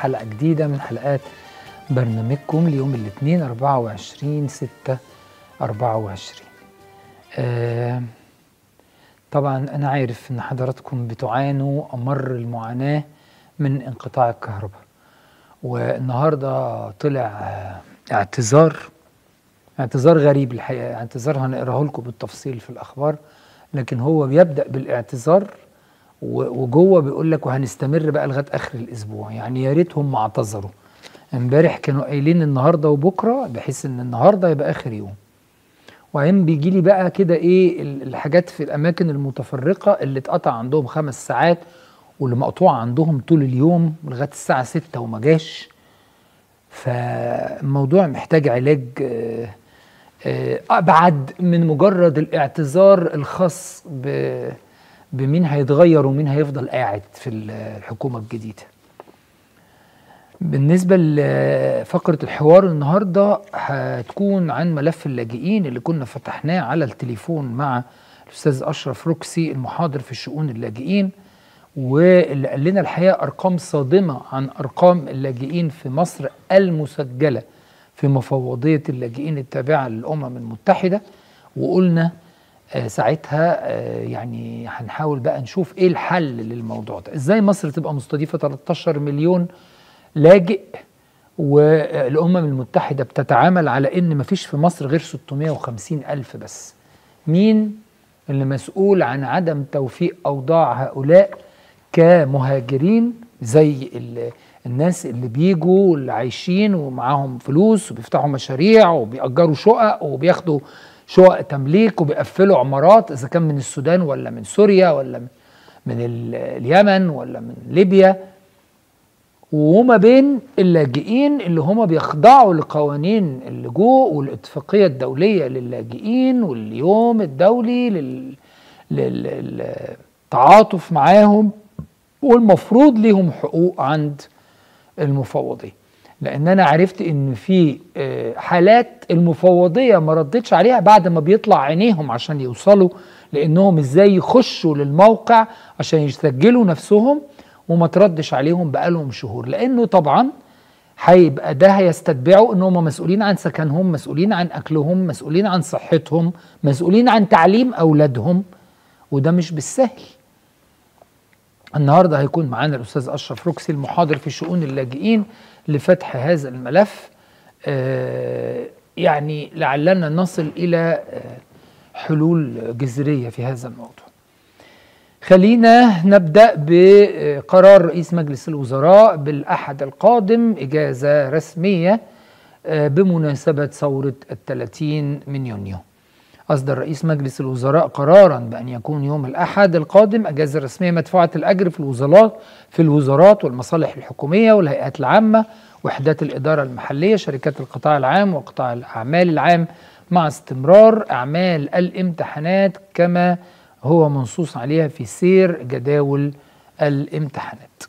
حلقة جديدة من حلقات برنامجكم ليوم الاثنين 24 6 24 آه طبعا أنا عارف إن حضراتكم بتعانوا أمر المعاناة من انقطاع الكهرباء. والنهاردة طلع آه، اعتذار اعتذار غريب الحقيقة اعتذار هنقراه لكم بالتفصيل في الأخبار لكن هو بيبدأ بالاعتذار وجوه بيقول لك وهنستمر بقى لغاية آخر الأسبوع. يعني يا ريتهم ما اعتذروا. امبارح كانوا قايلين النهارده وبكرة بحيث إن النهارده يبقى آخر يوم. وبعدين بيجي لي بقى كده إيه ال- الحاجات في الأماكن المتفرقة اللي اتقطع عندهم خمس ساعات واللي مقطوع عندهم طول اليوم لغاية الساعة 6 وما جاش. فالموضوع محتاج علاج آه، آه، أبعد من مجرد الاعتذار الخاص ب بمين هيتغير ومين هيفضل قاعد في الحكومة الجديدة. بالنسبة لفقرة الحوار النهارده هتكون عن ملف اللاجئين اللي كنا فتحناه على التليفون مع الأستاذ أشرف روكسي المحاضر في شؤون اللاجئين واللي قال لنا الحقيقة أرقام صادمة عن أرقام اللاجئين في مصر المسجلة في مفوضية اللاجئين التابعة للأمم المتحدة وقلنا ساعتها آه، يعني هنحاول بقى نشوف إيه الحل للموضوع ده. إزاي مصر تبقى مستضيفة 13 مليون لاجئ والأمم المتحدة بتتعامل على إن مفيش في مصر غير 650 ألف بس. مين اللي مسؤول عن عدم توفيق أوضاع هؤلاء كمهاجرين زي ال- الناس اللي بيجوا اللي عايشين ومعاهم فلوس وبيفتحوا مشاريع وبيأجروا شقق وبياخدوا شقق تمليك وبيقفلوا عمارات إذا كان من السودان ولا من سوريا ولا من من ال- اليمن ولا من ليبيا وما بين اللاجئين اللي هم بيخضعوا لقوانين اللجوء والاتفاقية الدولية للاجئين واليوم الدولي. لل... للتعاطف معاهم والمفروض ليهم حقوق عند المفوضيه لأن أنا عرفت إن في آه، حالات المفوضية ما ردتش عليها بعد ما بيطلع عينيهم عشان يوصلوا لأنهم إزاي يخشوا للموقع عشان يسجلوا نفسهم وما تردش عليهم بقالهم شهور. لأنه طبعا هيبقى ده هيستتبعوا إن هم مسؤولين عن سكنهم مسؤولين عن أكلهم مسؤولين عن صحتهم مسؤولين عن تعليم أولادهم وده مش بالسهل. النهارده هيكون معانا الأستاذ أشرف روكسي المحاضر في شؤون اللاجئين. لفتح هذا الملف آه، يعني لعلنا نصل إلى آه، حلول جذرية في هذا الموضوع. خلينا نبدأ بقرار رئيس مجلس الوزراء بالأحد القادم إجازة رسمية آه، بمناسبة ثورة الثلاثين من يونيو. أصدر رئيس مجلس الوزراء قرارا بأن يكون يوم الأحد القادم أجازة رسمية مدفوعة الأجر في الوزارات في الوزارات والمصالح الحكومية والهيئات العامة وحدات الإدارة المحلية شركات القطاع العام وقطاع الأعمال العام مع استمرار أعمال الامتحانات كما هو منصوص عليها في سير جداول الامتحانات.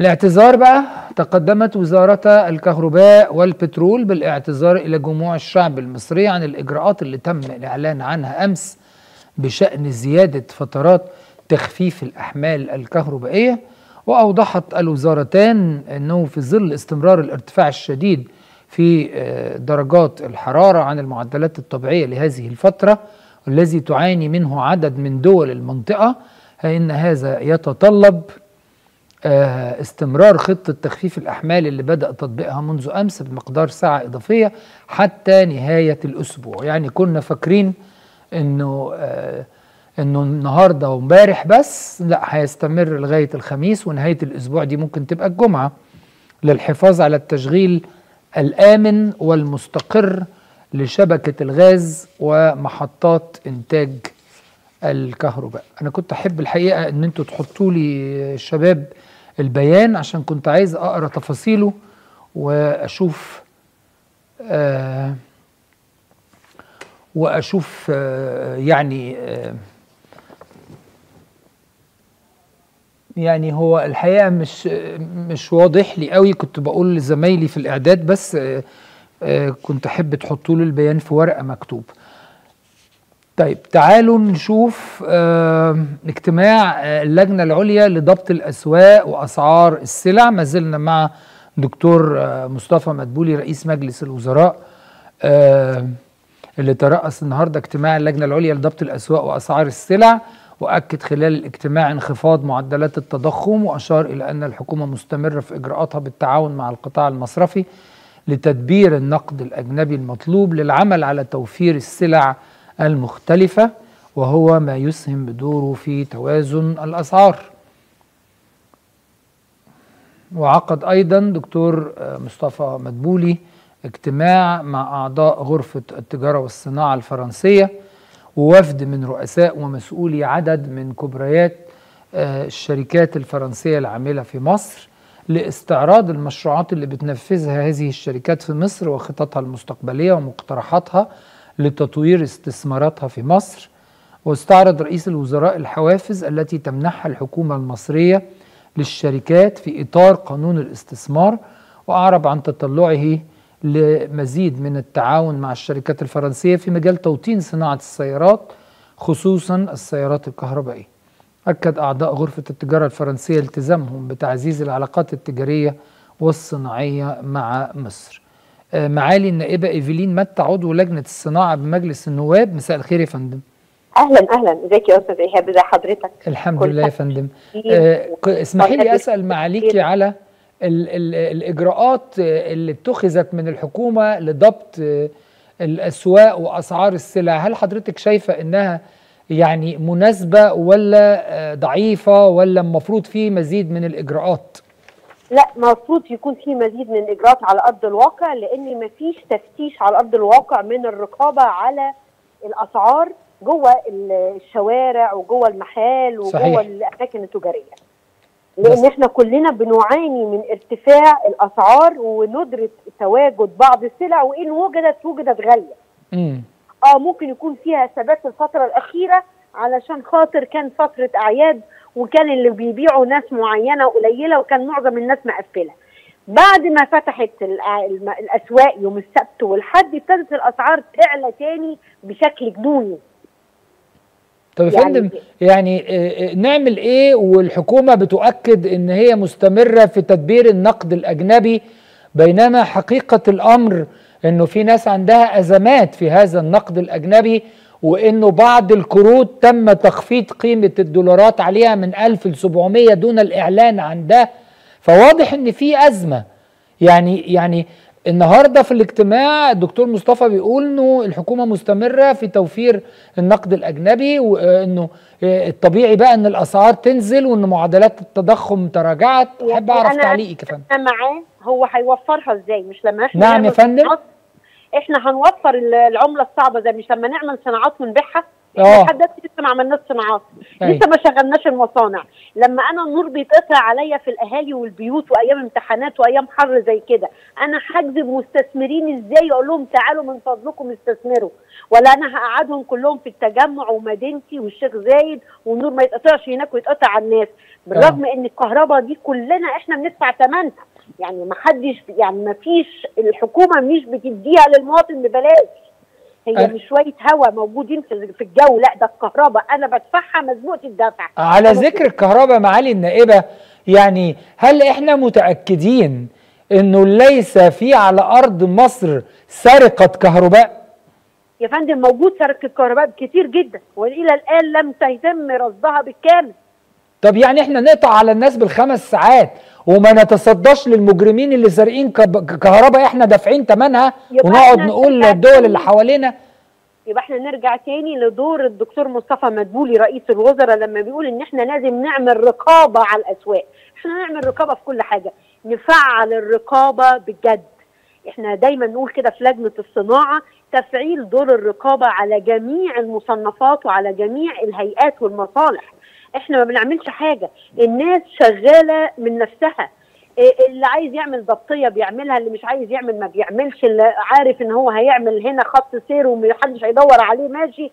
الاعتذار بقى تقدمت وزارة الكهرباء والبترول بالاعتذار إلى جموع الشعب المصري عن الإجراءات اللي تم الإعلان عنها أمس بشأن زيادة فترات تخفيف الأحمال الكهربائية. وأوضحت الوزارتان أنه في ظل استمرار الارتفاع الشديد في آه، درجات الحرارة عن المعدلات الطبيعية لهذه الفترة والذي تعاني منه عدد من دول المنطقة فإن هذا يتطلب استمرار خطة تخفيف الأحمال اللي بدأ تطبيقها منذ أمس بمقدار ساعة إضافية حتى نهاية الأسبوع. يعني كنا فاكرين إنه آه، إنه النهاردة وامبارح بس لا هيستمر لغاية الخميس ونهاية الأسبوع دي ممكن تبقى الجمعة. للحفاظ على التشغيل الآمن والمستقر لشبكة الغاز ومحطات إنتاج الكهرباء. أنا كنت أحب الحقيقة إن أنتوا تحطوا لي شباب البيان عشان كنت عايز أقرأ تفاصيله وأشوف آه وأشوف آه يعني آه يعني هو الحقيقة مش مش واضح لي قوي. كنت بقول لزمايلي في الإعداد بس كنت أحب تحطوا لي البيان في ورقة مكتوب. طيب تعالوا نشوف آه اجتماع اللجنة العليا لضبط الأسواق وأسعار السلع. ما زلنا مع دكتور آه مصطفى مدبولي رئيس مجلس الوزراء آه اللي ترأس النهاردة اجتماع اللجنة العليا لضبط الأسواق وأسعار السلع. وأكد خلال الاجتماع انخفاض معدلات التضخم وأشار إلى أن الحكومة مستمرة في إجراءاتها بالتعاون مع القطاع المصرفي لتدبير النقد الأجنبي المطلوب للعمل على توفير السلع المختلفة وهو ما يسهم بدوره في توازن الأسعار. وعقد أيضا دكتور مصطفى مدبولي اجتماع مع أعضاء غرفة التجارة والصناعة الفرنسية ووفد من رؤساء ومسؤولي عدد من كبريات الشركات الفرنسية العاملة في مصر لاستعراض المشروعات اللي بتنفذها هذه الشركات في مصر وخططها المستقبلية ومقترحاتها لتطوير استثماراتها في مصر واستعرض رئيس الوزراء الحوافز التي تمنحها الحكومة المصرية للشركات في إطار قانون الاستثمار وأعرب عن تطلعه لمزيد من التعاون مع الشركات الفرنسية في مجال توطين صناعة السيارات خصوصا السيارات الكهربائية. أكد أعضاء غرفة التجارة الفرنسية التزامهم بتعزيز العلاقات التجارية والصناعية مع مصر. معالي النائبة إيفلين متى عضو لجنة الصناعة بمجلس النواب؟ مساء الخير يا فندم. أهلا أهلا. إزيك يا أستاذ إيهاب؟ إزي حضرتك؟ الحمد لله يا فندم. آه اسمحي لي أسأل معاليكي على ال ال الإجراءات اللي اتخذت من الحكومة لضبط الأسواق وأسعار السلع. هل حضرتك شايفة إنها يعني مناسبة ولا ضعيفة ولا المفروض في مزيد من الإجراءات؟ لا المفروض يكون في مزيد من الاجراءات على أرض الواقع لأن مفيش تفتيش على أرض الواقع من الرقابة على الأسعار جوه الشوارع وجوه المحال وجوه صحيح. الأماكن التجارية. لأن إحنا كلنا بنعاني من ارتفاع الأسعار وندرة تواجد بعض السلع وإن وجدت وجدت غالية. امم آه ممكن يكون فيها ثبات الفترة الأخيرة علشان خاطر كان فترة أعياد وكان اللي بيبيعوا ناس معينة قليلة وكان معظم الناس مقفلة. بعد ما فتحت الأسواق يوم السبت والحد ابتدت الأسعار تعلى تاني بشكل جنوني. طب يا فندم يعني, يعني نعمل إيه والحكومة بتؤكد إن هي مستمرة في تدبير النقد الأجنبي؟ بينما حقيقة الأمر إنه في ناس عندها أزمات في هذا النقد الأجنبي وإنه بعض الكروت تم تخفيض قيمة الدولارات عليها من 1000 ل 700 دون الإعلان عن ده. فواضح إن في أزمة. يعني يعني النهارده في الاجتماع الدكتور مصطفى بيقول إنه الحكومة مستمرة في توفير النقد الأجنبي وإنه الطبيعي بقى إن الأسعار تنزل وإن معدلات التضخم تراجعت. أحب أعرف تعليقك يا فندم. أنا معاه. هو هيوفرها إزاي؟ مش لما إحنا نعم يا فندم. إحنا هنوفر العملة الصعبة زي مش لما نعمل صناعات ونبيعها آه. لحد دلوقتي لسه ما عملناش صناعات. لسه ما شغلناش المصانع. لما أنا النور بيتقطع عليا في الأهالي والبيوت وأيام امتحانات وأيام حر زي كده أنا هجذب مستثمرين إزاي؟ أقول لهم تعالوا من فضلكم استثمروا. ولا أنا هقعدهم كلهم في التجمع ومدينتي والشيخ زايد والنور ما يتقطعش هناك ويتقطع على الناس. بالرغم إن الكهرباء دي كلنا إحنا بندفع ثمنها. يعني ما حدش يعني ما فيش الحكومة مش بتديها للمواطن ببلاش. هي أه. مش شوية هواء موجودين في في الجو لا ده الكهرباء. أنا بدفعها مزنوقة الدفع. على ذكر الكهرباء معالي النائبة يعني هل إحنا متأكدين إنه ليس في على أرض مصر سرقة كهرباء؟ يا فندم موجود سرقة كهرباء كتير جدا وإلى الآن لم تتم رصدها بالكامل. طب يعني إحنا نقطع على الناس بالخمس ساعات وما نتصداش للمجرمين اللي سارقين كهرباء إحنا دافعين ثمنها ونقعد نقول للدول اللي حوالينا. يبقى إحنا نرجع تاني لدور الدكتور مصطفى مدبولي رئيس الوزراء لما بيقول إن إحنا لازم نعمل رقابة على الأسواق. إحنا نعمل رقابة في كل حاجة. نفعل الرقابة بجد. إحنا دايما نقول كده في لجنة الصناعة تفعيل دور الرقابة على جميع المصنفات وعلى جميع الهيئات والمصالح. إحنا ما بنعملش حاجة. الناس شغالة من نفسها. اللي عايز يعمل ضبطية بيعملها اللي مش عايز يعمل ما بيعملش اللي عارف إن هو هيعمل هنا خط سير ومحدش هيدور عليه ماشي.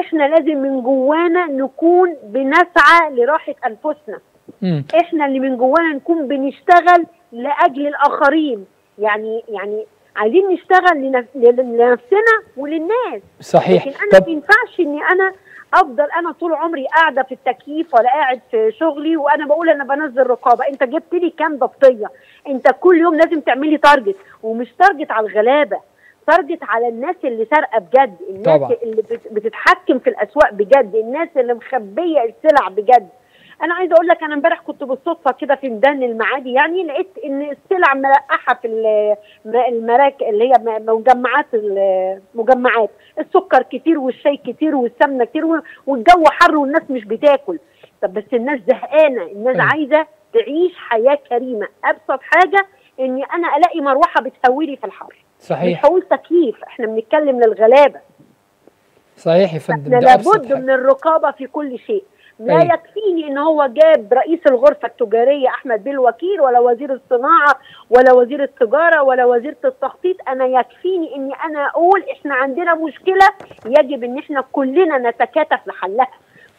إحنا لازم من جوانا نكون بنسعى لراحة أنفسنا. إحنا اللي من جوانا نكون بنشتغل لأجل الآخرين. يعني يعني عايزين نشتغل لنف- لنفسنا وللناس. صحيح. لكن أنا ما ينفعش إني أنا أفضل أنا طول عمري قاعدة في التكييف ولا قاعد في شغلي وأنا بقول أنا بنزل رقابة. أنت جبت لي كام ضبطيه أنت كل يوم لازم تعملي target ومش target على الغلابة target على الناس اللي سارقة بجد الناس طبعا. اللي بت- بتتحكم في الأسواق بجد الناس اللي مخبية السلع بجد. أنا عايزة أقول لك أنا امبارح كنت بالصدفة كده في ميدان المعادي يعني لقيت إن السلع ملقحة في ال- المراكز اللي هي مجمعات المجمعات السكر كتير والشاي كتير والسمنة كتير والجو حر والناس مش بتاكل. طب بس الناس زهقانة الناس أيوة. عايزة تعيش حياة كريمة. أبسط حاجة إني أنا ألاقي مروحة بتهويلي في الحر. صحيح. هقول تكييف إحنا بنتكلم للغلابة. صحيح يا فندم لابد. من الرقابة في كل شيء. لا أيوة. يكفيني إن هو جاب رئيس الغرفة التجارية أحمد بيه الوكيل ولا وزير الصناعة ولا وزير التجارة ولا وزيره التخطيط. أنا يكفيني إني أنا أقول إحنا عندنا مشكلة يجب إن إحنا كلنا نتكاتف لحلها.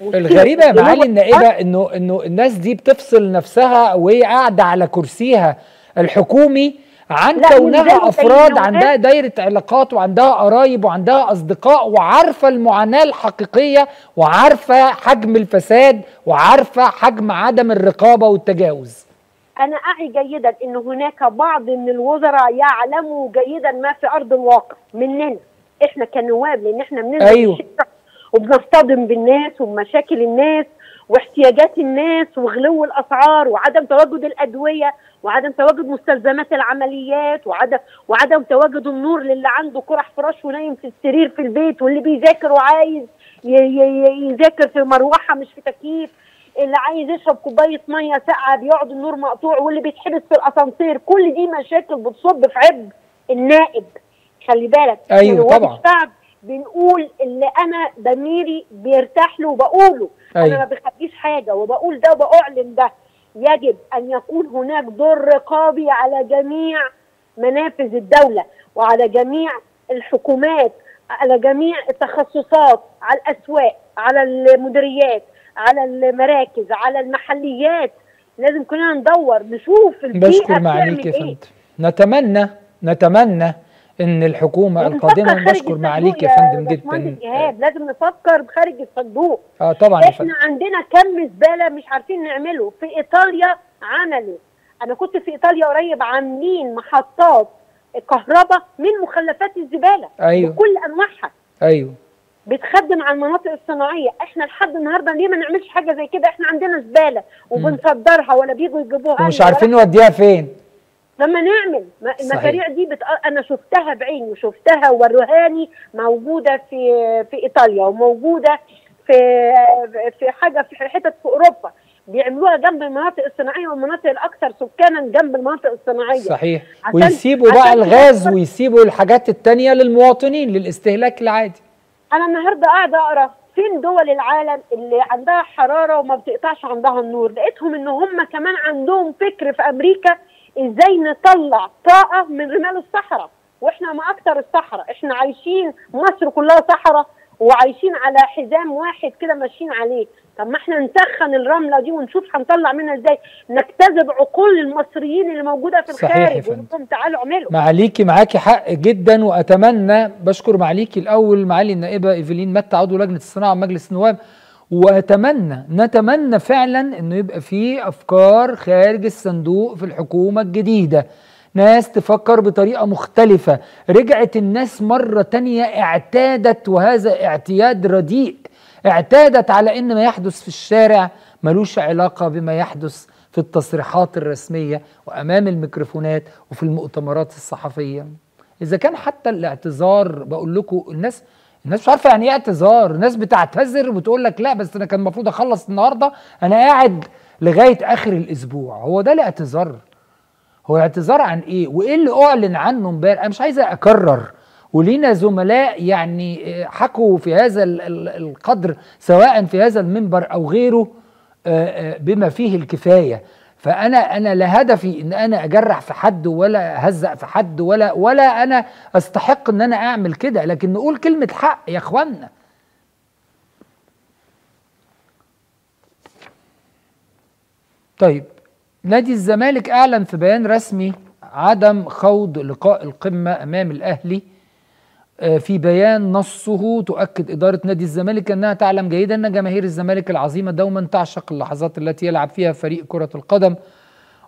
الغريبة يا معالي النائبه انه إنه الناس دي بتفصل نفسها وهي قاعدة على كرسيها. الحكومي عن كونها أفراد عندها دايرة علاقات وعندها قرايب وعندها أصدقاء وعارفة المعاناة الحقيقية وعارفة حجم الفساد وعارفة حجم عدم الرقابة والتجاوز. أنا أعي جيدا إن هناك بعض من الوزراء يعلموا جيدا ما في أرض الواقع مننا. إحنا كنواب لأن إحنا بننزل أيوه. وبنصطدم بالناس وبمشاكل الناس واحتياجات الناس وغلو الأسعار وعدم تواجد الأدوية. وعدم تواجد مستلزمات العمليات وعدم وعدم تواجد النور للي عنده قرح فراش ونايم في السرير في البيت واللي بيذاكر وعايز يذاكر في مروحة مش في تكييف اللي عايز يشرب كوباية مية ساقعة بيقعد النور مقطوع واللي بيتحبس في الأسانسير كل دي مشاكل بتصب في عبء النائب خلي بالك أيوة إحنا نواب طبعا. الشعب بنقول اللي أنا ضميري بيرتاح له وبقوله أنا أيوة. ما بخبيش حاجة وبقول ده وبأعلن ده يجب أن يكون هناك دور رقابي على جميع منافذ الدولة وعلى جميع الحكومات على جميع التخصصات على الأسواق على المديريات على المراكز على المحليات. لازم كلنا ندور نشوف البيئة بشكر معاليك يا إيه. فندم. نتمنى نتمنى إن الحكومة القادمة ونفكر خارج بشكر معاليك يا فندم جدا. إيهاب. لازم نفكر خارج الصندوق. آه طبعا يا فندم. إحنا عندنا كم زباله مش عارفين نعمله. في إيطاليا عملوا. أنا كنت في إيطاليا قريب عاملين محطات كهرباء من مخلفات الزبالة. أيوه. بكل أنواعها. أيوه. بتخدم على المناطق الصناعية. إحنا لحد النهارده ليه ما نعملش حاجة زي كده؟ إحنا عندنا زبالة. وبنصدرها ولا بيجوا يجيبوها. ومش عارفين نوديها فين. لما نعمل. المشاريع دي بت... أنا شفتها بعيني وشفتها وروهاني موجودة في في إيطاليا وموجودة في في حاجة في حتت في أوروبا. بيعملوها جنب المناطق الصناعية والمناطق الأكثر سكانا جنب المناطق الصناعية. صحيح. ويسيبوا بقى الغاز ويسيبوا الحاجات التانية للمواطنين للاستهلاك العادي. أنا النهارده قاعدة أقرأ فين دول العالم اللي عندها حرارة وما بتقطعش عندها النور. لقيتهم إن هم كمان عندهم فكر في أمريكا إزاي نطلع طاقة من رمال الصحراء؟ وإحنا ما أكتر الصحراء إحنا عايشين مصر كلها صحراء وعايشين على حزام واحد كده ماشيين عليه. طب ما إحنا نسخن الرملة دي ونشوف هنطلع منها إزاي؟ نجتذب عقول المصريين اللي موجودة في الخارج. ونقول تعالوا اعملوا. معاليكي معاكي حق جدا وأتمنى بشكر معاليكي الأول معالي النائبة ايفلين متى عضو لجنة الصناعة مجلس النواب وأتمنى نتمنى فعلا إنه يبقى في أفكار خارج الصندوق في الحكومة الجديدة. ناس تفكر بطريقة مختلفة. رجعت الناس مرة تانية اعتادت وهذا اعتياد رديء. اعتادت على إن ما يحدث في الشارع ملوش علاقة بما يحدث في التصريحات الرسمية وأمام الميكروفونات وفي المؤتمرات الصحفية. إذا كان حتى الاعتذار بقول لكم الناس الناس مش عارفة يعني إيه اعتذار. الناس بتعتذر وتقول لك لا بس أنا كان المفروض أخلص النهارده. أنا قاعد لغاية آخر الأسبوع. هو ده الاعتذار. هو الاعتذار عن إيه؟ وإيه اللي أعلن عنه امبارح؟ أنا مش عايزه أكرر. ولينا زملاء يعني حكوا في هذا ال- ال- القدر سواء في هذا المنبر أو غيره آه، آه، بما فيه الكفاية. فأنا أنا لا هدفي إن أنا أجرح في حد ولا اهزق في حد ولا ولا أنا أستحق إن أنا أعمل كده لكن نقول كلمة حق يا اخوانا طيب نادي الزمالك أعلن في بيان رسمي عدم خوض لقاء القمة أمام الأهلي آه، في بيان نصه تؤكد إدارة نادي الزمالك أنها تعلم جيدا أن جماهير الزمالك العظيمة دوما تعشق اللحظات التي يلعب فيها فريق كرة القدم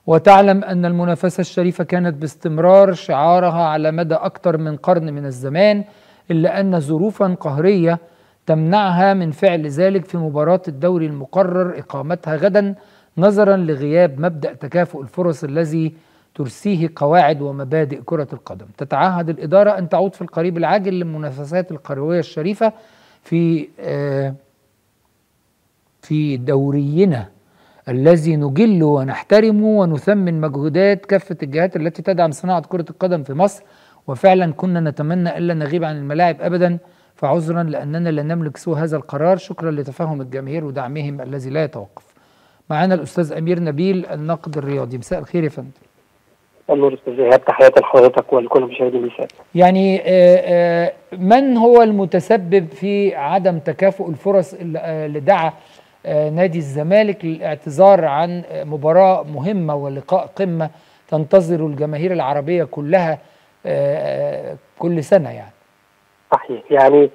وتعلم أن المنافسة الشريفة كانت باستمرار شعارها على مدى أكثر من قرن من الزمان إلا أن ظروفا قهرية تمنعها من فعل ذلك في مباراة الدوري المقرر إقامتها غدا نظرا لغياب مبدأ تكافؤ الفرص الذي ترسيه قواعد ومبادئ كرة القدم. تتعهد الإدارة أن تعود في القريب العاجل للمنافسات القروية الشريفة في آه في دورينا الذي نجل ونحترم ونثمن مجهودات كافة الجهات التي تدعم صناعة كرة القدم في مصر. وفعلا كنا نتمنى ألا نغيب عن الملاعب أبدا. فعذرا لأننا لا نملك سوى هذا القرار. شكرا لتفهم الجماهير ودعمهم الذي لا يتوقف. معنا الأستاذ أمير نبيل الناقد الرياضي. مساء الخير يا فندم. النور أستاذ إيهاب تحياتي لحضرتك ولكل مشاهدي المساء يعني آه، آه، من هو المتسبب في عدم تكافؤ الفرص اللي آه، اللي دعا نادي الزمالك للاعتذار عن مباراة مهمة ولقاء قمة تنتظر الجماهير العربية كلها كل سنة يعني؟ صحيح. يعني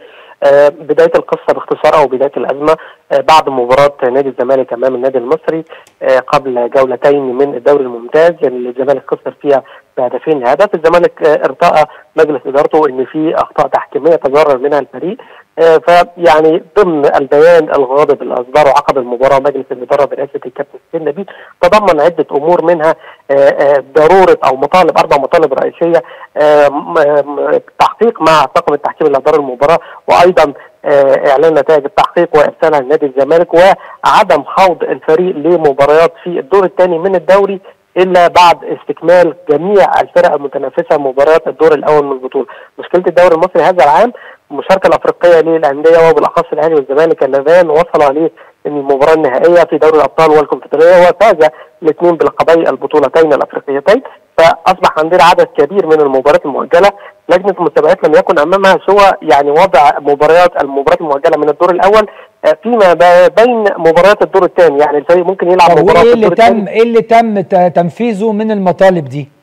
بداية القصة باختصار أو بداية الأزمة آه، بعد مباراة نادي الزمالك أمام النادي المصري آه، قبل جولتين من الدوري الممتاز اللي الزمالك خسر فيها بهدفين لهدف الزمالك آه، ارتأى مجلس إدارته إن في أخطاء تحكيمية تضرر منها الفريق. آه، فيعني ضمن البيان الغاضب اللي اصدره عقب المباراة مجلس الإدارة برئاسة الكابتن حسين نبيل تضمن عدة أمور منها آه، آه، ضرورة أو مطالب أربع مطالب رئيسية آه، تحقيق مع طاقم التحكيم اللي ادار المباراه وأيضا إعلان نتائج التحقيق وإرسالها لنادي الزمالك وعدم خوض الفريق لمباريات في الدور الثاني من الدوري إلا بعد استكمال جميع الفرق المتنافسة مباريات الدور الأول من البطولة. مشكلة الدوري المصري هذا العام المشاركه الأفريقية للأندية وبالأخص الأهلي والزمالك اللذان وصل للمباراه النهائية في دوري الأبطال والكونفدرالية وفاز الاثنين بلقبي البطولتين الأفريقيتين. فأصبح عندنا عدد كبير من المباريات المؤجلة. لجنة المسابقات لم يكن أمامها سوى يعني وضع مباريات المباريات المؤجلة من الدور الأول آه، فيما بين مباريات الدور الثاني. يعني الفريق ممكن يلعب مباراه وإيه في اللي تم إيه اللي تم تنفيذه من المطالب دي؟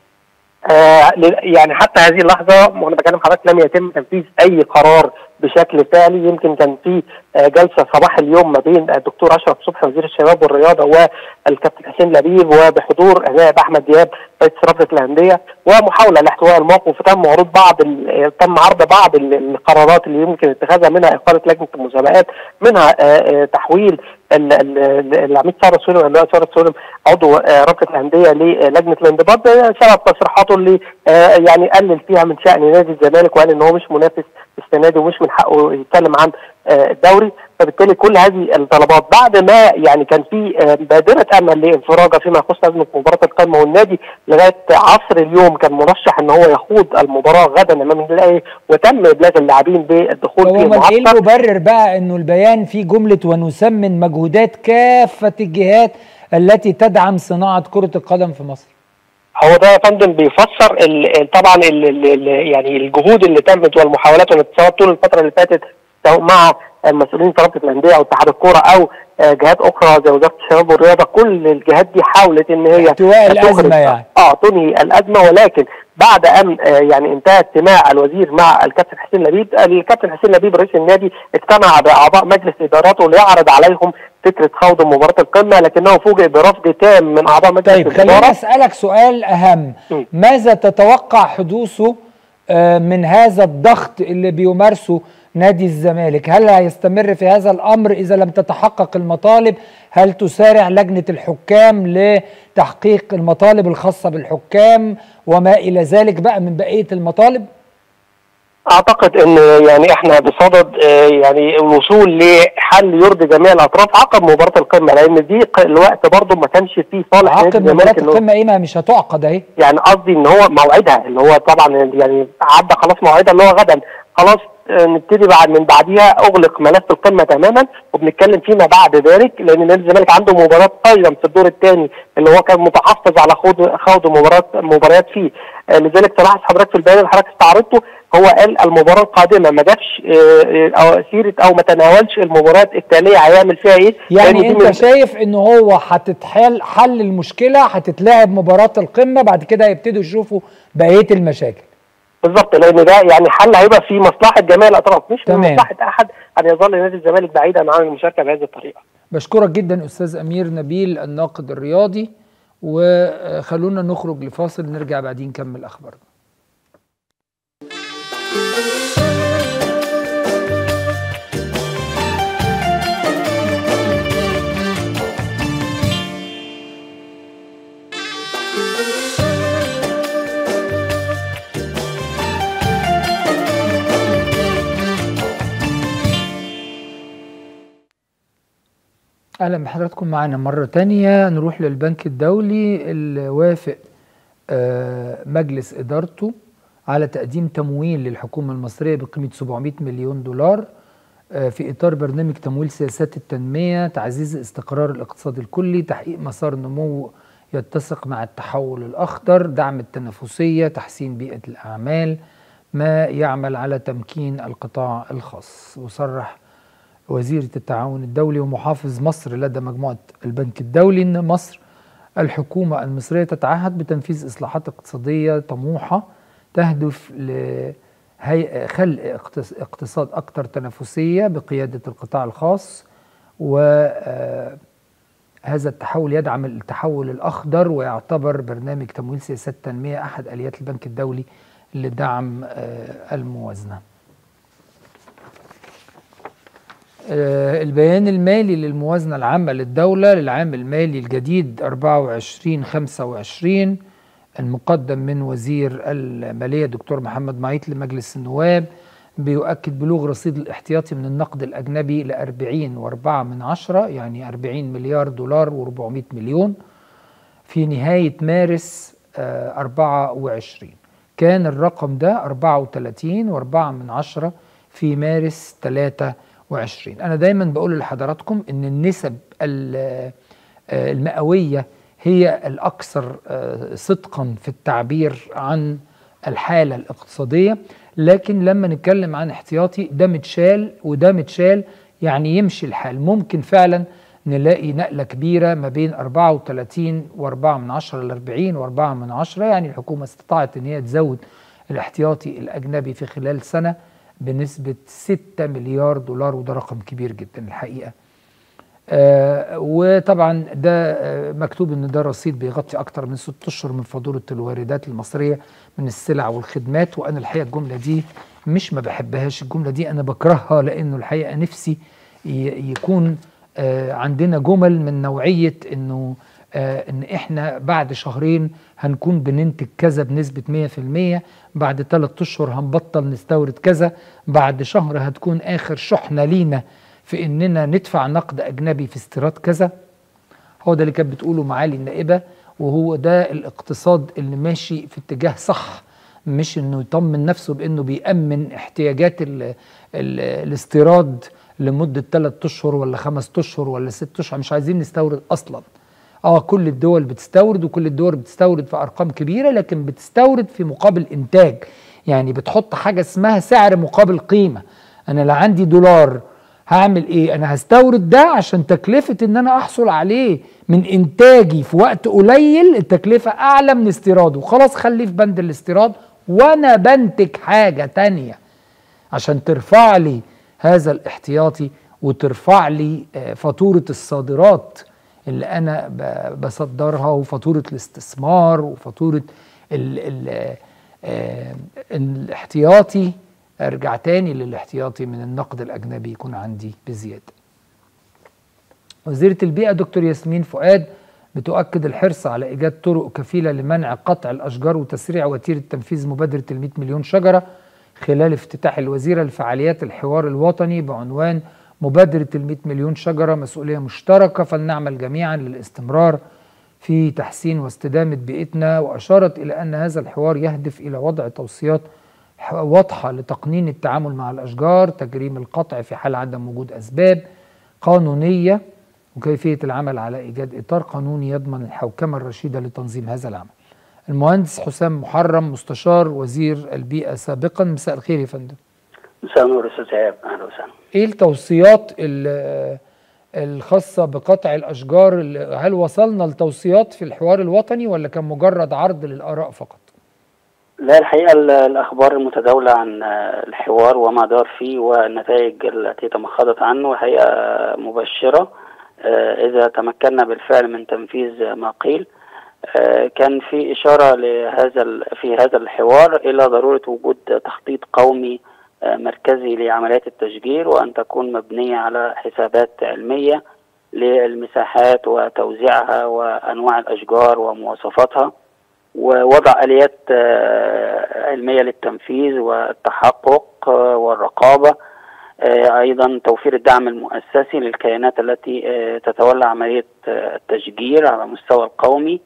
يعني حتى هذه اللحظة وأنا بكلم حضرتك لم يتم تنفيذ أي قرار بشكل فعلي يمكن كان في آه جلسة صباح اليوم ما بين الدكتور أشرف صبحي وزير الشباب والرياضة والكابتن حسين لبيب وبحضور نائب أحمد دياب رئيس رابطة الأندية ومحاولة لاحتواء الموقف. وتم عروض بعض ال- تم عرض بعض ال- القرارات اللي يمكن اتخاذها منها إقالة لجنة المسابقات منها آه آه تحويل ال- ال- ال- العميد سارة سلم اللواء سارة سلم عضو آه، رابطة الأندية للجنة الانضباط. ده سبب تصريحاته اللي آه، يعني قلل فيها من شأن نادي الزمالك وقال إن هو مش منافس السنة دي ومش من حقه يتكلم عن آه، الدوري. فبالتالي كل هذه الطلبات بعد ما يعني كان في آه، بادرة أمل لانفراجة فيما يخص أزمة مباراة القمة والنادي لغاية عصر اليوم كان مرشح إن هو يخوض المباراة غدا أمام الاهلي وتم إبلاغ اللاعبين بالدخول في امال إيه المبرر بقى إنه البيان فيه جملة ونثمن مجهودات كافة الجهات التي تدعم صناعة كرة القدم في مصر. هو ده يا فندم بيفسر ال- طبعا ال ال ال يعني الجهود اللي تمت والمحاولات والاتصالات طول الفترة اللي فاتت سواء مع المسؤولين في رابطة الأندية أو اتحاد الكورة أو جهات أخرى زي وزارة الشباب والرياضة كل الجهات دي حاولت إن هي تخرج- الأزمة يعني. آه تنهي الأزمة ولكن بعد أن آه، يعني انتهى اجتماع الوزير مع الكابتن حسين لبيب الكابتن حسين لبيب رئيس النادي اجتمع بأعضاء مجلس ادارته ليعرض عليهم فكرة خوض مباراة القمة لكنه فوجئ برفض تام من أعضاء مجلس طيب خليني الإدارة. أسألك سؤال أهم. م. ماذا تتوقع حدوثه آه، من هذا الضغط اللي بيمارسه نادي الزمالك؟ هل هيستمر في هذا الأمر إذا لم تتحقق المطالب؟ هل تسارع لجنة الحكام لتحقيق المطالب الخاصة بالحكام وما إلى ذلك بقى من بقية المطالب؟ أعتقد ان يعني إحنا بصدد آه، يعني الوصول لحل يرضي جميع الأطراف عقب مباراة القمة لأن دي الوقت برضه ما كانش فيه صالح عقب مباراة القمة إيه ما مش هتعقد أهي. يعني قصدي إن هو موعدها اللي هو طبعا يعني عدى خلاص موعدها اللي هو غدا. خلاص آه، نبتدي بعد من بعديها أغلق ملف القمة تماما وبنتكلم فيما بعد ذلك لأن نادي الزمالك عنده مباراة أيضا في الدور الثاني اللي هو كان متحفظ على خوض خوض مباراة مباريات فيه. آه، لذلك تلاحظ حضرتك في البيان اللي حضرتك استعرضته. هو قال المباراة القادمة ما جابش آه، أو سيرة أو ما تناولش المباراة التاليه هيعمل فيها إيه؟ يعني دي أنت من- شايف إن هو هتتحل حل المشكلة هتتلعب مباراة القمة بعد كده هيبتدوا يشوفوا بقية المشاكل. بالظبط لأن ده يعني حل هيبقى في مصلحة جميع الأطراف مش في تمام. مصلحة أحد أن يظل نادي الزمالك بعيدا عن المشاركة بهذه الطريقة. بشكرك جدا أستاذ أمير نبيل الناقد الرياضي وخلونا نخرج لفاصل نرجع بعدين نكمل أخبارنا. أهلا بحضراتكم معنا مرة تانية نروح للبنك الدولي اللي وافق آه، مجلس إدارته على تقديم تمويل للحكومة المصرية بقيمة 700 مليون دولار آه، في إطار برنامج تمويل سياسات التنمية تعزيز الاستقرار الاقتصادي الكلي تحقيق مسار نمو يتسق مع التحول الاخضر دعم التنافسية تحسين بيئة الأعمال ما يعمل على تمكين القطاع الخاص. وصرح وزيرة التعاون الدولي ومحافظ مصر لدى مجموعة البنك الدولي أن مصر الحكومة المصرية تتعهد بتنفيذ إصلاحات اقتصادية طموحة تهدف لخلق اقتصاد أكثر تنافسية بقيادة القطاع الخاص وهذا التحول يدعم التحول الأخضر ويعتبر برنامج تمويل سياسات التنمية أحد آليات البنك الدولي لدعم آه، الموازنة آه، البيان المالي للموازنة العامة للدولة للعام المالي الجديد 24 25 المقدم من وزير المالية دكتور محمد معيط لمجلس النواب بيؤكد بلوغ رصيد الاحتياطي من النقد الأجنبي ل 40 وأربعة من عشرة يعني 40 مليار دولار و400 مليون في نهاية مارس آه، 24 كان الرقم ده 34 وأربعة من عشرة في مارس 23 أنا دايما بقول لحضراتكم إن النسب ال- المئوية هي الأكثر آه، صدقا في التعبير عن الحالة الاقتصادية. لكن لما نتكلم عن احتياطي ده متشال وده متشال يعني يمشي الحال. ممكن فعلا نلاقي نقلة كبيرة ما بين 34 و4 من عشرة ل 40 و4 من عشرة. يعني الحكومة استطاعت إن هي تزود الاحتياطي الأجنبي في خلال سنة. بنسبة 6 مليار دولار وده رقم كبير جدا الحقيقة. آه وطبعا ده آه مكتوب إن ده رصيد بيغطي أكتر من ست أشهر من فاتوره الواردات المصرية من السلع والخدمات. وأنا الحقيقة الجملة دي مش ما بحبهاش. الجملة دي أنا بكرهها لأنه الحقيقة نفسي يكون آه عندنا جمل من نوعية إنه إن إحنا بعد شهرين هنكون بننتج كذا بنسبة 100% بعد ثلاث أشهر هنبطل نستورد كذا. بعد شهر هتكون آخر شحنة لينا في إننا ندفع نقد أجنبي في استيراد كذا. هو ده اللي كانت بتقوله معالي النائبة وهو ده الاقتصاد اللي ماشي في اتجاه صح. مش إنه يطمن نفسه بإنه بيأمن احتياجات ال ال الاستيراد لمدة ثلاث أشهر ولا خمس أشهر ولا ست أشهر. مش عايزين نستورد أصلا. آه كل الدول بتستورد وكل الدول بتستورد في أرقام كبيرة لكن بتستورد في مقابل إنتاج. يعني بتحط حاجة اسمها سعر مقابل قيمة. أنا لا عندي دولار هعمل إيه؟ أنا هستورد ده عشان تكلفة إن أنا أحصل عليه من إنتاجي في وقت قليل التكلفة أعلى من استيراده. خلاص خليه في بند الاستيراد وأنا بنتج حاجة تانية عشان ترفع لي هذا الاحتياطي وترفع لي آه، فاتورة الصادرات. اللي أنا بصدرها وفاتورة الاستثمار وفاتورة ال ال آه، الاحتياطي أرجع تاني للاحتياطي من النقد الأجنبي يكون عندي بزيادة. وزيرة البيئة دكتور ياسمين فؤاد بتؤكد الحرص على إيجاد طرق كفيلة لمنع قطع الأشجار وتسريع وتيرة تنفيذ مبادرة ال 100 مليون شجرة خلال افتتاح الوزيرة لفعاليات الحوار الوطني بعنوان مبادرة ال 100 مليون شجرة مسؤولية مشتركة فلنعمل جميعا للاستمرار في تحسين واستدامة بيئتنا وأشارت إلى أن هذا الحوار يهدف إلى وضع توصيات واضحة لتقنين التعامل مع الأشجار، تجريم القطع في حال عدم وجود أسباب قانونية وكيفية العمل على إيجاد إطار قانوني يضمن الحوكمة الرشيدة لتنظيم هذا العمل. المهندس حسام محرم مستشار وزير البيئة سابقا مساء الخير يا فندم مساء أستاذ إيهاب. أهلا وسهلا. إيه التوصيات ال- الخاصة بقطع الأشجار؟ ال- هل وصلنا لتوصيات في الحوار الوطني ولا كان مجرد عرض للآراء فقط؟ لا الحقيقة ال- الأخبار المتداوله عن الحوار وما دار فيه والنتائج التي تمخضت عنه الحقيقة مبشرة. آه، إذا تمكنا بالفعل من تنفيذ ما قيل آه، كان في إشارة لهذا في هذا الحوار إلى ضرورة وجود تخطيط قومي مركزي لعمليات التشجير وأن تكون مبنية على حسابات علمية للمساحات وتوزيعها وأنواع الأشجار ومواصفاتها ووضع آليات آه، علمية للتنفيذ والتحقق آه، والرقابة آه، أيضا توفير الدعم المؤسسي للكيانات التي تتولى عملية آه، التشجير على المستوى القومي.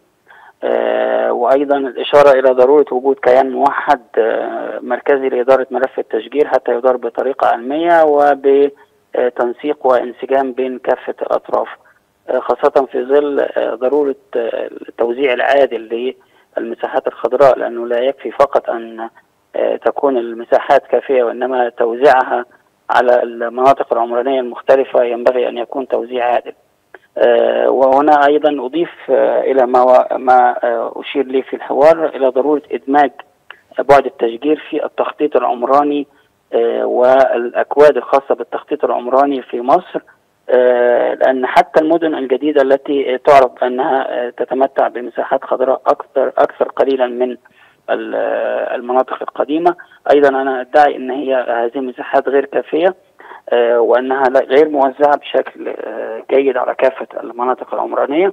وأيضا الإشارة إلى ضرورة وجود كيان موحد آه، مركزي لإدارة ملف التشجير حتى يدار بطريقة علمية وبتنسيق وانسجام بين كافة الأطراف آه، خاصة في ظل آه، ضرورة آه، التوزيع العادل للمساحات الخضراء لأنه لا يكفي فقط أن آه، تكون المساحات كافية وإنما توزيعها على المناطق العمرانية المختلفة ينبغي أن يكون توزيع عادل. آه، وهنا أيضا أضيف آه، إلى ما ما آه، أشير لي في الحوار إلى ضرورة إدماج بعد التشجير في التخطيط العمراني والأكواد الخاصة بالتخطيط العمراني في مصر لأن حتى المدن الجديدة التي تعرف أنها تتمتع بمساحات خضراء أكثر أكثر قليلا من ال- المناطق القديمة أيضا أنا أدعي إن هي هذه المساحات غير كافية. وأنها لا- غير موزعة بشكل آه، جيد على كافة المناطق العمرانية.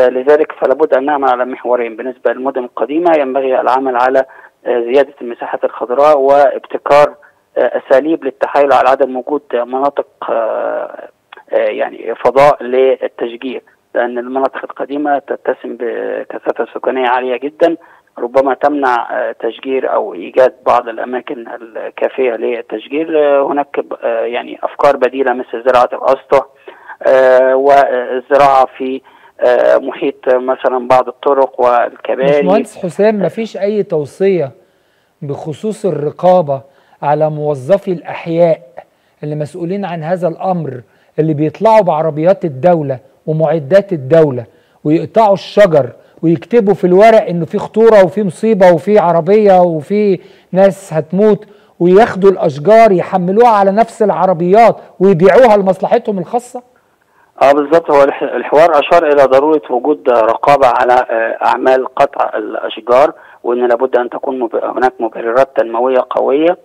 آه، لذلك فلا بد أن نعمل على محورين. بالنسبة للمدن القديمة ينبغي العمل على آه، زيادة المساحات الخضراء وابتكار آه، أساليب للتحايل على عدم وجود مناطق آه، آه، يعني فضاء للتشجير لأن المناطق القديمة تتسم بكثافة سكانية عالية جدا. ربما تمنع آه، تشجير أو إيجاد بعض الأماكن الكافية للتشجير. آه، هناك آه، يعني أفكار بديلة مثل زراعة الاسطح والزراعة في محيط مثلا بعض الطرق والكباري. باشمهندس حسام مفيش أي توصية بخصوص الرقابة على موظفي الأحياء اللي مسؤولين عن هذا الأمر اللي بيطلعوا بعربيات الدولة ومعدات الدولة ويقطعوا الشجر ويكتبوا في الورق إنه في خطورة وفي مصيبة وفي عربية وفي ناس هتموت وياخدوا الأشجار يحملوها على نفس العربيات ويبيعوها لمصلحتهم الخاصة؟ آه بالظبط. هو الح- الحوار أشار إلى ضرورة وجود رقابة على آه، أعمال قطع الأشجار وإن لابد أن تكون هناك مبررات تنمويه قوية.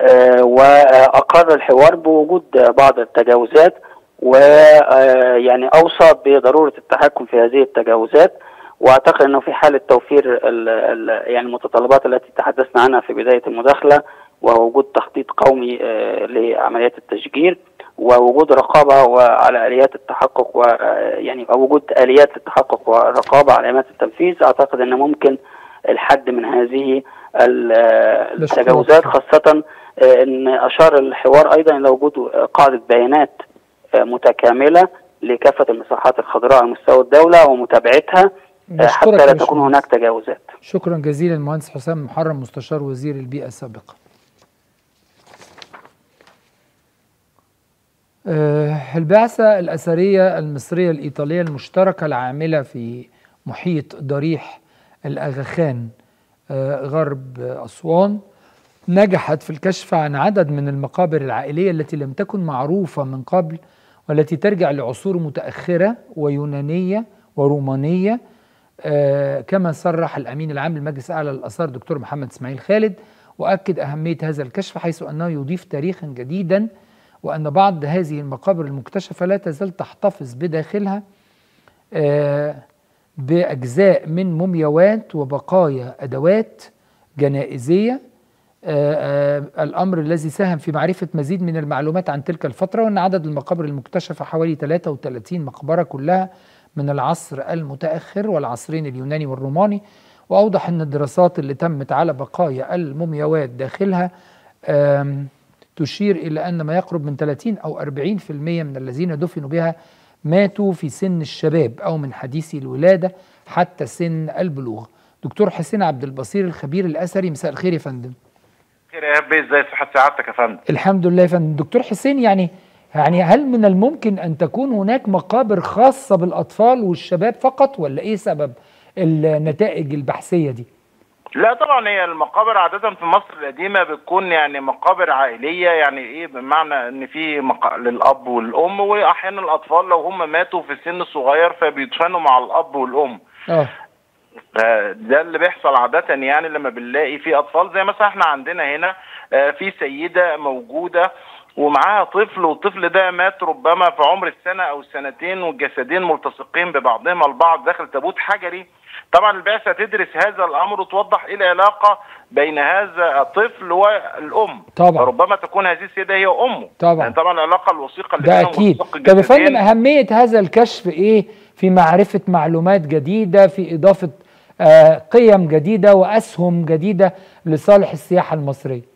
آه، وأقر الحوار بوجود بعض التجاوزات ويعني أوصى بضرورة التحكم في هذه التجاوزات. وأعتقد إنه في حالة توفير ال ال يعني المتطلبات التي تحدثنا عنها في بداية المداخلة وهو وجود تخطيط قومي آه، لعمليات التشجير ووجود رقابة وعلى آليات التحقق ويعني أو وجود آليات للتحقق والرقابه على اليات التنفيذ. أعتقد إن ممكن الحد من هذه ال- التجاوزات خاصة آه، إن أشار الحوار أيضا إلى وجود قاعدة بيانات آه، متكاملة لكافة المساحات الخضراء على مستوى الدولة ومتابعتها. آه، حتى بشكرك لا تكون. هناك تجاوزات شكرا جزيلا المهندس حسام محرم مستشار وزير البيئة سابقا آه، البعثة الأثرية المصرية الإيطالية المشتركة العاملة في محيط ضريح الأغاخان آه، غرب أسوان نجحت في الكشف عن عدد من المقابر العائلية التي لم تكن معروفة من قبل والتي ترجع لعصور متأخرة ويونانية ورومانية آه، كما صرح الأمين العام للمجلس الأعلى للآثار دكتور محمد إسماعيل خالد وأكد أهمية هذا الكشف حيث أنه يضيف تاريخا جديدا وأن بعض هذه المقابر المكتشفة لا تزال تحتفظ بداخلها آه، بأجزاء من مومياوات وبقايا أدوات جنائزية. آه، آه، الأمر الذي ساهم في معرفة مزيد من المعلومات عن تلك الفترة وأن عدد المقابر المكتشفة حوالي 33 مقبرة كلها من العصر المتأخر والعصرين اليوناني والروماني وأوضح أن الدراسات اللي تمت على بقايا المومياوات داخلها تشير إلى أن ما يقرب من 30 أو 40% من الذين دفنوا بها ماتوا في سن الشباب أو من حديثي الولادة حتى سن البلوغ. دكتور حسين عبد البصير الخبير الأثري مساء الخير يا فندم. خير يا بيه إزاي صحة سعادتك يا فندم؟ الحمد لله يا فندم. دكتور حسين يعني يعني هل من الممكن أن تكون هناك مقابر خاصة بالأطفال والشباب فقط ولا إيه سبب النتائج البحثية دي؟ لا طبعا هي المقابر عادة في مصر القديمة بتكون يعني مقابر عائلية يعني إيه بمعنى إن في مق... للأب والأم واحيانا الأطفال لو هم ماتوا في السن الصغير فبيدفنوا مع الأب والأم. آه ده اللي بيحصل عادة يعني لما بنلاقي في أطفال زي مثلا إحنا عندنا هنا آه، في سيدة موجودة ومعاها طفل والطفل ده مات ربما في عمر السنة أو السنتين والجسدين ملتصقين ببعضهما البعض داخل تابوت حجري. طبعا البعثة تدرس هذا الأمر وتوضح إيه العلاقة بين هذا الطفل والأم. طبعا. ربما تكون هذه السيدة هي أمه. طبعا. يعني طبعا العلاقة الوثيقة اللي ده أكيد. طب يا فندم أهمية هذا الكشف إيه؟ في معرفة معلومات جديدة في إضافة آه قيم جديدة وأسهم جديدة لصالح السياحة المصرية.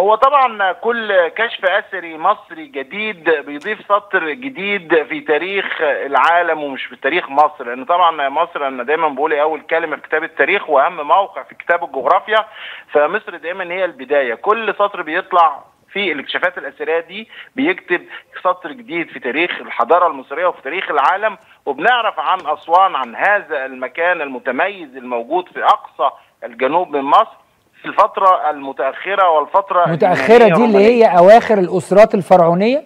هو طبعا كل كشف أثري مصري جديد بيضيف سطر جديد في تاريخ العالم ومش في تاريخ مصر لأن طبعا مصر أنا دايما بقول أول كلمة في كتاب التاريخ وأهم موقع في كتاب الجغرافيا فمصر دايما هي البداية. كل سطر بيطلع في الاكتشافات الأثرية دي بيكتب سطر جديد في تاريخ الحضارة المصرية وفي تاريخ العالم وبنعرف عن أسوان عن هذا المكان المتميز الموجود في أقصى الجنوب من مصر. الفترة المتأخرة والفترة متأخرة اليونانية دي اللي. هي أواخر الأسرات الفرعونية؟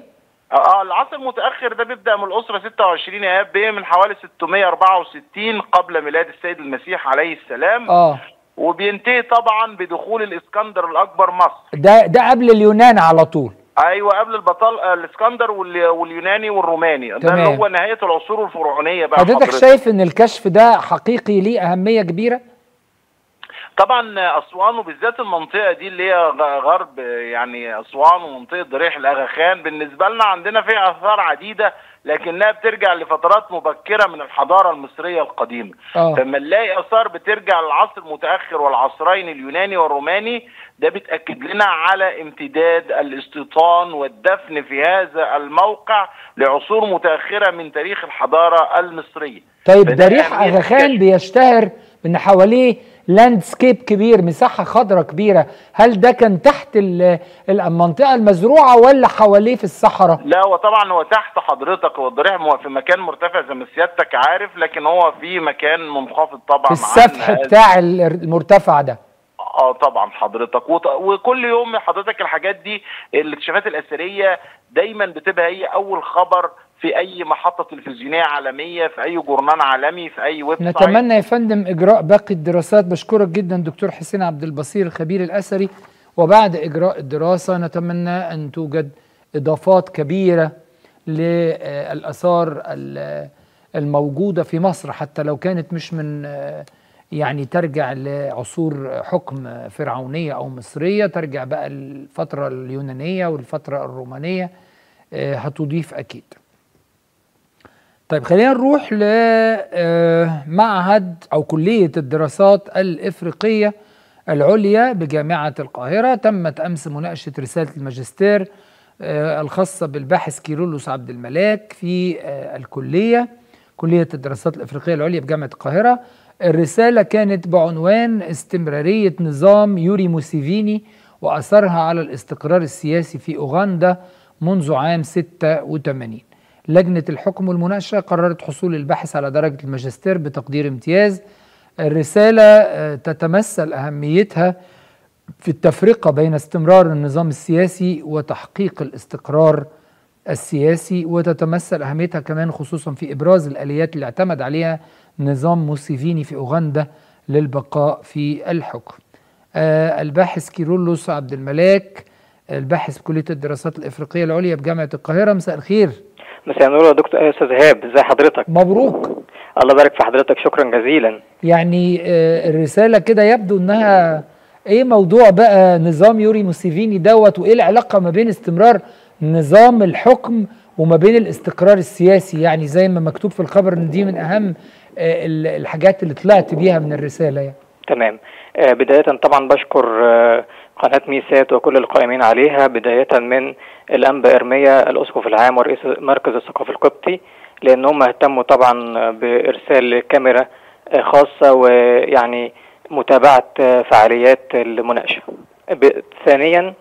آه العصر المتأخر ده بيبدأ من الأسرة 26 اياب بيه من حوالي 664 قبل ميلاد السيد المسيح عليه السلام. آه. وبينتهي طبعا بدخول الإسكندر الأكبر مصر. ده ده قبل اليونان على طول. أيوه قبل البطال آه، الإسكندر وال- واليوناني والروماني. ده تمام. اللي هو نهاية العصور الفرعونية بقى حضرتك. شايف إن الكشف ده حقيقي ليه أهمية كبيرة؟ طبعا أسوان وبالذات المنطقة دي اللي هي غرب يعني أسوان ومنطقة ضريح الاغا خان بالنسبة لنا عندنا فيها آثار عديدة لكنها بترجع لفترات مبكرة من الحضارة المصرية القديمة آه لما نلاقي آثار بترجع للعصر المتأخر والعصرين اليوناني والروماني ده بتاكد لنا على امتداد الاستيطان والدفن في هذا الموقع لعصور متأخرة من تاريخ الحضارة المصرية طيب ضريح أهمية اغا خان. بيشتهر ان حواليه لاندسكيب كبير مساحة خضراء كبيرة. هل ده كان تحت ال- المنطقة المزروعة ولا حواليه في الصحراء؟ لا هو طبعا هو تحت حضرتك هو الضريح مو- في مكان مرتفع زي ما سيادتك عارف لكن هو في مكان منخفض طبعا في السفح بتاع ال- المرتفع ده. آه طبعا حضرتك. وكل يوم حضرتك الحاجات دي الاكتشافات الأثرية دايما بتبقى هي أول خبر في أي محطة تلفزيونية عالمية في أي جورنال عالمي في أي website. نتمنى يا فندم إجراء باقي الدراسات. بشكرك جدا دكتور حسين عبد البصير الخبير الأثري. وبعد إجراء الدراسة نتمنى أن توجد إضافات كبيرة للآثار ال- الموجودة في مصر حتى لو كانت مش من يعني ترجع لعصور حكم فرعونية أو مصرية ترجع بقى الفترة اليونانية والفترة الرومانية آه، هتضيف أكيد. طيب خلينا نروح لمعهد أو كلية الدراسات الإفريقية العليا بجامعة القاهرة. تمت أمس مناقشة رسالة الماجستير آه، الخاصة بالباحث كيرلس عبد الملاك في آه، الكلية كلية الدراسات الإفريقية العليا بجامعة القاهرة. الرسالة كانت بعنوان استمرارية نظام يوري موسيفيني وأثرها على الاستقرار السياسي في أوغندا منذ عام 86 لجنة الحكم والمناقشة قررت حصول الباحث على درجة الماجستير بتقدير امتياز. الرسالة آه، تتمثل أهميتها في التفرقة بين استمرار النظام السياسي وتحقيق الاستقرار السياسي وتتمثل أهميتها كمان خصوصا في إبراز الآليات اللي اعتمد عليها نظام موسيفيني في أوغندا للبقاء في الحكم. آه، الباحث كيرلس عبد الملاك الباحث بكلية الدراسات الإفريقية العليا بجامعة القاهرة مساء الخير. مساء النور يا دكتور يا أستاذ ايهاب ازي حضرتك؟ مبروك. الله يبارك في حضرتك شكرا جزيلا. يعني آه، الرسالة كده يبدو إنها إيه موضوع بقى نظام يوري موسيفيني دوت وإيه العلاقة ما بين استمرار نظام الحكم وما بين الاستقرار السياسي. يعني زي ما مكتوب في الخبر إن دي من أهم آه، ال- الحاجات اللي طلعت بيها من الرسالة يعني. تمام. آه بداية طبعا بشكر قناة ميسات وكل القائمين عليها بداية من الأنبا إرميا الأسقف العام ورئيس مركز الثقافة القبطي لأن هم اهتموا طبعا بإرسال كاميرا خاصة ويعني متابعة فعاليات المناقشة. ثانيا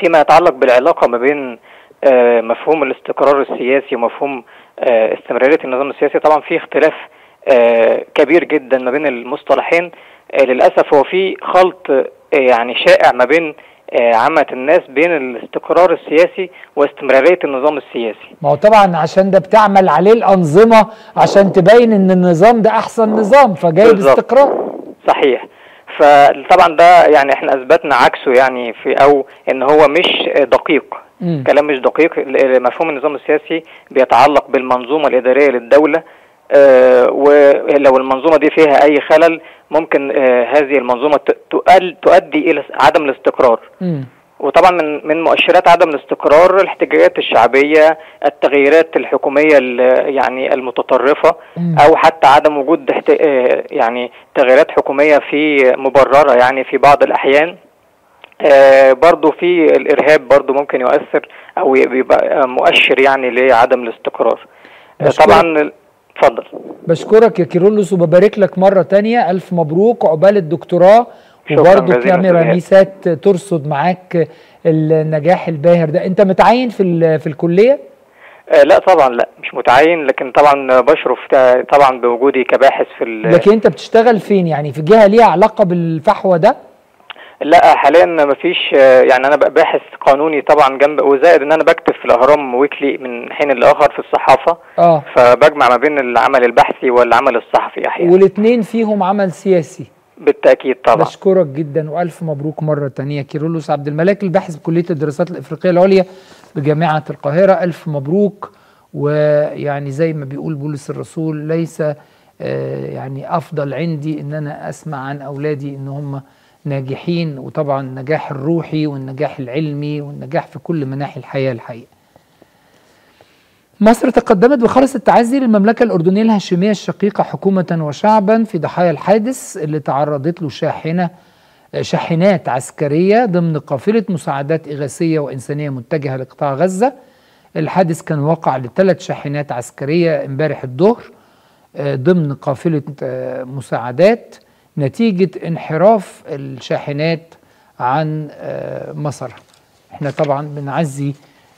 فيما يتعلق بالعلاقة ما بين آه، مفهوم الاستقرار السياسي ومفهوم آه، استمرارية النظام السياسي طبعا في اختلاف آه، كبير جدا ما بين المصطلحين. للأسف هو في خلط يعني شائع ما بين آه، عامة الناس بين الاستقرار السياسي واستمرارية النظام السياسي ما هو طبعا عشان ده بتعمل عليه الأنظمة عشان تبين إن النظام ده أحسن نظام فجايب. استقرار صحيح فطبعا ده يعني إحنا أثبتنا عكسه يعني في أو إن هو مش دقيق مم. كلام مش دقيق مفهوم النظام السياسي بيتعلق بالمنظومة الإدارية للدولة ولو المنظومة دي فيها أي خلل ممكن آه، هذه المنظومة تؤدي إلى عدم الاستقرار. وطبعا من من مؤشرات عدم الاستقرار الاحتجاجات الشعبية التغييرات الحكومية ال- يعني المتطرفة. أو حتى عدم وجود. آه، يعني تغييرات حكومية في مبررة يعني في بعض الأحيان آه، برضو في الإرهاب برضو ممكن يؤثر أو يبقى مؤشر يعني لعدم الاستقرار آه،. طبعا اتفضل. بشكرك يا كيرلس وببارك لك مرة تانية. ألف مبروك عقبال الدكتوراه. وبرضه كاميرا ميسات ترصد معاك النجاح الباهر ده. أنت متعين في في الكلية؟ آه، لا طبعا لا مش متعين لكن طبعا بشرف طبعا بوجودي كباحث في لكن أنت بتشتغل فين؟ يعني في جهة ليها علاقة بالفحوى ده؟ لا حاليا مفيش آه، يعني أنا باحث قانوني طبعا جنب وزائد إن أنا بكتب في الأهرام ويكلي من حين لآخر في الصحافة. آه. فبجمع ما بين العمل البحثي والعمل الصحفي أحيانا. والاثنين فيهم عمل سياسي. بالتأكيد طبعا. بشكرك جدا وألف مبروك مرة تانية. كيرلس عبد الملاك الباحث بكليه الدراسات الإفريقية العليا بجامعة القاهرة. ألف مبروك. ويعني زي ما بيقول بولس الرسول ليس آه، يعني أفضل عندي إن أنا أسمع عن أولادي إن هم ناجحين وطبعا النجاح الروحي والنجاح العلمي والنجاح في كل مناحي الحياة الحقيقة. مصر تقدمت بخالص التعزي للمملكة الأردنية الهاشمية الشقيقة حكومة وشعبا في ضحايا الحادث اللي تعرضت له شاحنة شاحنات عسكرية ضمن قافلة مساعدات إغاثية وإنسانية متجهة لقطاع غزة. الحادث كان وقع لثلاث شاحنات عسكرية امبارح الظهر آه، ضمن قافلة آه، مساعدات. نتيجة انحراف الشاحنات عن آه، مسارها إحنا طبعا بنعزي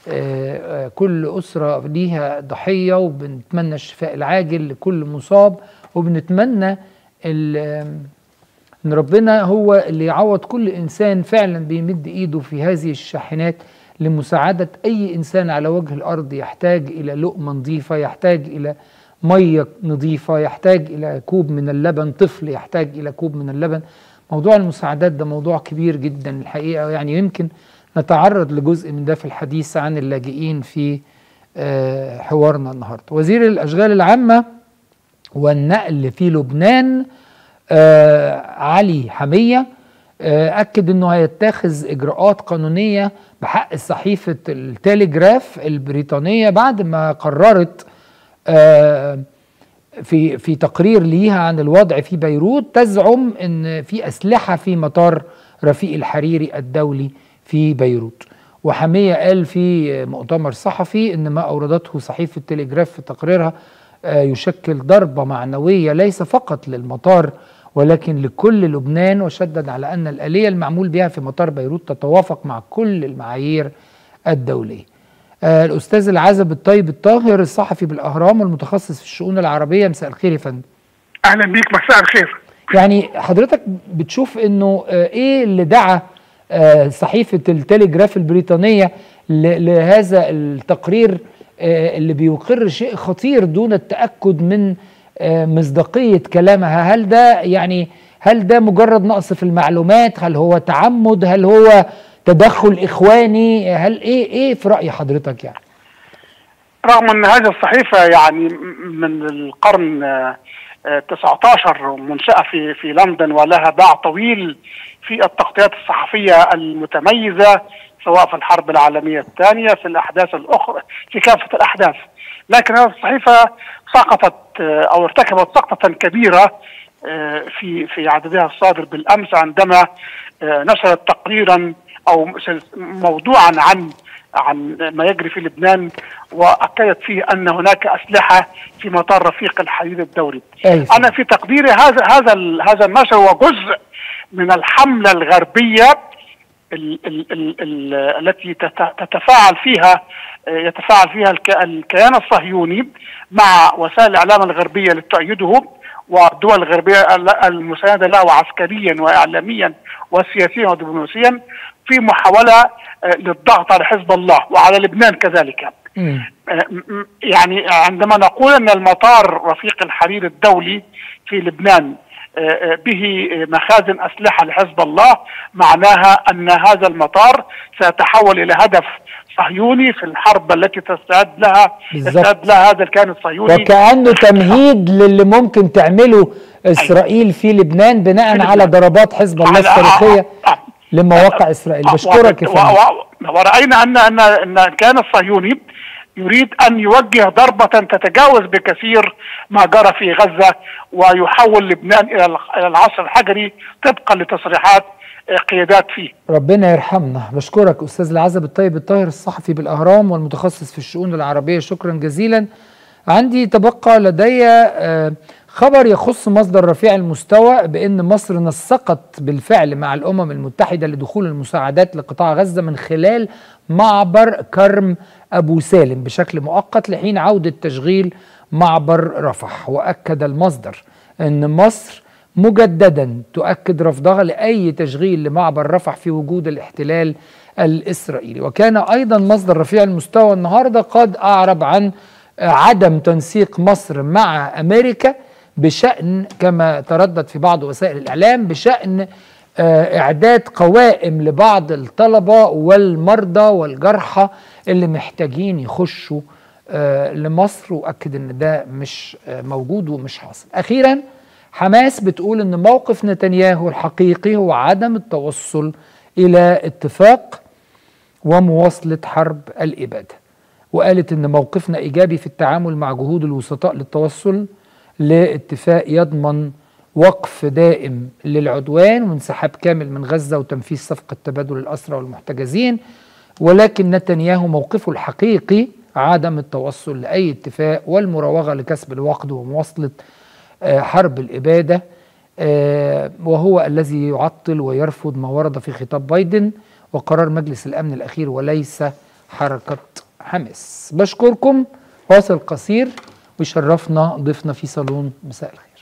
آه، آه، كل أسرة ليها ضحية وبنتمنى الشفاء العاجل لكل مصاب وبنتمنى إن ربنا هو اللي يعوض كل إنسان فعلا بيمد إيده في هذه الشاحنات لمساعدة أي إنسان على وجه الأرض يحتاج إلى لقمة نظيفة يحتاج إلى مية نظيفة يحتاج إلى كوب من اللبن طفل يحتاج إلى كوب من اللبن. موضوع المساعدات ده موضوع كبير جدا الحقيقة يعني يمكن نتعرض لجزء من ده في الحديث عن اللاجئين في آه، حوارنا النهارده. وزير الأشغال العامة والنقل في لبنان آه علي حمية آه أكد أنه هيتخذ إجراءات قانونية بحق صحيفة التليجراف البريطانية بعد ما قررت في في تقرير ليها عن الوضع في بيروت تزعم إن في أسلحة في مطار رفيق الحريري الدولي في بيروت وحمية قال في مؤتمر صحفي إن ما أوردته صحيفه تليجراف في تقريرها آه، يشكل ضربة معنوية ليس فقط للمطار ولكن لكل لبنان وشدد على أن الآلية المعمول بها في مطار بيروت تتوافق مع كل المعايير الدولية. آه، الأستاذ العزب الطيب الطاهر الصحفي بالأهرام والمتخصص في الشؤون العربية. مساء الخير يا فندم. أهلا بيك. مساء الخير. يعني حضرتك بتشوف إنه آه، إيه اللي دعا آه، صحيفة التليجراف البريطانية لهذا التقرير اللي بيقر شيء خطير دون التأكد من مصداقية كلامها؟ هل ده يعني هل ده مجرد نقص في المعلومات؟ هل هو تعمد؟ هل هو تدخل إخواني هل إيه إيه في رأي حضرتك يعني؟ رغم إن هذه الصحيفة يعني من القرن آه، آه، 19 منشأة في في لندن ولها باع طويل في التغطيات الصحفية المتميزة سواء في الحرب العالمية الثانية في الأحداث الأخرى في كافة الأحداث. لكن هذه الصحيفة سقطت آه، أو ارتكبت سقطة كبيرة آه، في في عددها الصادر بالأمس عندما نشرت تقريرا أو موضوعا عن عن ما يجري في لبنان وأكدت فيه أن هناك أسلحة في مطار رفيق الحديد الدولي. أيوة. أنا في تقديري هذا هذا هذا النشر هو جزء من الحملة الغربية ال ال ال ال التي تت- تتفاعل فيها يتفاعل فيها الك- الكيان الصهيوني مع وسائل الإعلام الغربية التي تؤيده والدول الغربية ال- المساندة له عسكريا واعلاميا وسياسيا ودبلوماسيا في محاولة آه، للضغط على حزب الله وعلى لبنان كذلك. م- يعني عندما نقول أن المطار رفيق الحرير الدولي في لبنان آه، آه، به مخازن أسلحة لحزب الله معناها أن هذا المطار سيتحول إلى هدف صهيوني في الحرب التي تستعد لها. يستعد لها هذا الكيان الصهيوني وكأنه تمهيد للي ممكن تعمله إسرائيل في لبنان بناء في على. ضربات حزب الله الصاروخية آه، آه. لمواقع إسرائيل بشكرك يا فندم و- ورأينا أن أن أن الكيان الصهيوني يريد أن يوجه ضربة تتجاوز بكثير ما جرى في غزة ويحول لبنان إلى العصر الحجري طبقا لتصريحات آه، قيادات فيه. ربنا يرحمنا. بشكرك أستاذ العزب الطيب الطاهر الصحفي بالأهرام والمتخصص في الشؤون العربية. شكرا جزيلا. عندي تبقى لدي آه، خبر يخص مصدر رفيع المستوى بأن مصر نسقت بالفعل مع الأمم المتحدة لدخول المساعدات لقطاع غزة من خلال معبر كرم أبو سالم. بشكل مؤقت لحين عودة تشغيل معبر رفح. وأكد المصدر أن مصر مجددا تؤكد رفضها لأي تشغيل لمعبر رفح في وجود الاحتلال الإسرائيلي. وكان أيضا مصدر رفيع المستوى النهارده قد أعرب عن عدم تنسيق مصر مع أمريكا بشأن كما تردد في بعض وسائل الإعلام بشأن آه، إعداد قوائم لبعض الطلبة والمرضى والجرحى اللي محتاجين يخشوا آه، لمصر. وأكد إن ده مش آه، موجود ومش حاصل. أخيرا حماس بتقول إن موقف نتنياهو الحقيقي هو عدم التوصل إلى اتفاق ومواصلة حرب الإبادة. وقالت إن موقفنا إيجابي في التعامل مع جهود الوسطاء للتوصل لاتفاق يضمن وقف دائم للعدوان وانسحاب كامل من غزة وتنفيذ صفقة تبادل الأسرى والمحتجزين. ولكن نتنياهو موقفه الحقيقي عدم التوصل لأي اتفاق والمراوغة لكسب الوقت ومواصلة حرب الإبادة آه، وهو الذي يعطل ويرفض ما ورد في خطاب بايدن وقرار مجلس الأمن الأخير وليس حركة حماس. بشكركم فاصل قصير ويشرفنا ضيفنا في صالون. مساء الخير.